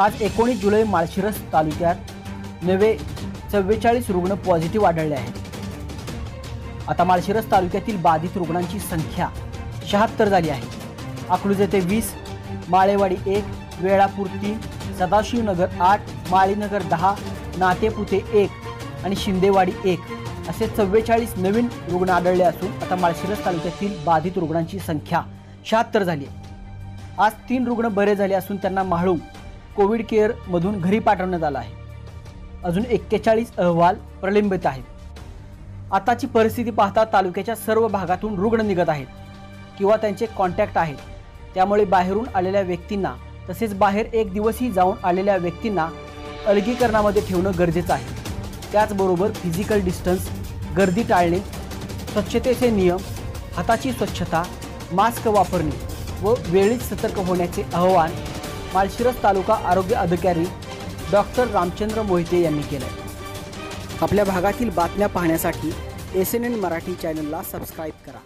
आज एकोणीस जुलै माळशिरस तालुक्यात नवे चव्वेचाळीस रुग्ण पॉझिटिव्ह आढळले आहेत. आता माळशिरस तालुक्यातील बाधित रुग्णांची संख्या शहात्तर झाली आहे. अकलूज येथे वीस माळेवाडी एक वेळापूर तीन सदाशिवनगर आठ माळीनगर दहा नातेपुते एक आणि शिंदेवाडी एक असे चव्वेचाळीस नवीन रुग्ण आढळले असून आता माळशिरस तालुक्यातील बाधित रुग्णांची संख्या शहात्तर झाली आहे. आज तीन रुग्ण बरे झाले असून त्यांना म्हाळूंग कोविड केअरमधून घरी पाठवण्यात आलं आहे. अजून एक्केचाळीस अहवाल प्रलंबित आहेत. आताची परिस्थिती पाहता तालुक्याच्या सर्व भागातून रुग्ण निघत आहेत किंवा त्यांचे कॉन्टॅक्ट आहेत. त्यामुळे बाहेरून आलेल्या व्यक्तींना तसेच बाहेर एक दिवसही जाऊन आलेल्या व्यक्तींना अलगीकरणामध्ये ठेवणं गरजेचं आहे. त्याचबरोबर फिजिकल डिस्टन्स गर्दी टाळणे स्वच्छतेचे नियम हाताची स्वच्छता मास्क वापरणे व वेळीच सतर्क होण्याचे अहवाल माळशिरस तालुका आरोग्य अधिकारी डॉक्टर रामचंद्र मोहिते यांनी केलं आपल्या भागातील बातम्या पाहण्यासाठी एस एन एन मराठी चॅनलला सबस्क्राईब करा.